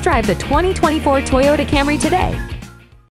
drive the 2024 Toyota Camry today.